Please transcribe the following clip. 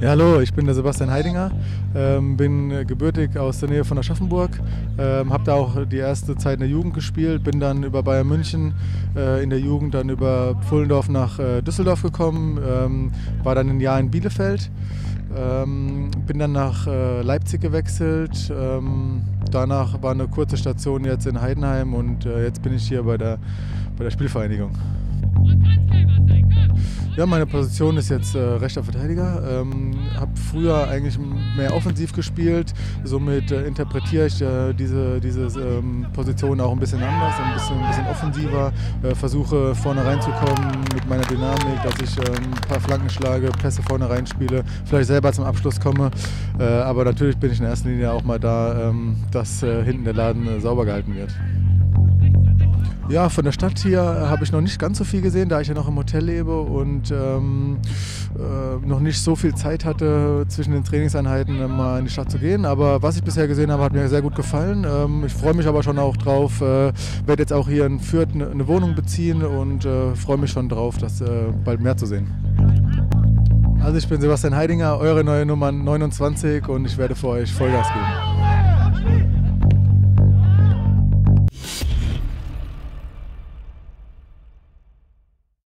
Ja, hallo, ich bin der Sebastian Heidinger, ähm, bin gebürtig aus der Nähe von Aschaffenburg, ähm, habe da auch die erste Zeit in der Jugend gespielt, bin dann über Bayern München äh, in der Jugend dann über Pfullendorf nach äh, Düsseldorf gekommen, ähm, war dann ein Jahr in Bielefeld, ähm, bin dann nach äh, Leipzig gewechselt, ähm, danach war eine kurze Station jetzt in Heidenheim und äh, jetzt bin ich hier bei der, bei der Spielvereinigung. Ja, meine Position ist jetzt äh, rechter Verteidiger. Ähm, habe früher eigentlich mehr offensiv gespielt. Somit äh, interpretiere ich äh, diese, diese ähm, Position auch ein bisschen anders, ein bisschen, ein bisschen offensiver. Äh, versuche vorne reinzukommen mit meiner Dynamik, dass ich ähm, ein paar Flanken schlage, Pässe vorne reinspiele, vielleicht selber zum Abschluss komme. Äh, aber natürlich bin ich in erster Linie auch mal da, ähm, dass äh, hinten der Laden sauber gehalten wird. Ja, von der Stadt hier habe ich noch nicht ganz so viel gesehen, da ich ja noch im Hotel lebe und ähm, äh, noch nicht so viel Zeit hatte, zwischen den Trainingseinheiten mal in die Stadt zu gehen. Aber was ich bisher gesehen habe, hat mir sehr gut gefallen. Ähm, ich freue mich aber schon auch drauf, äh, werde jetzt auch hier in Fürth eine, eine Wohnung beziehen und äh, freue mich schon drauf, das äh, bald mehr zu sehen. Also ich bin Sebastian Heidinger, eure neue Nummer 29 und ich werde für euch Vollgas geben.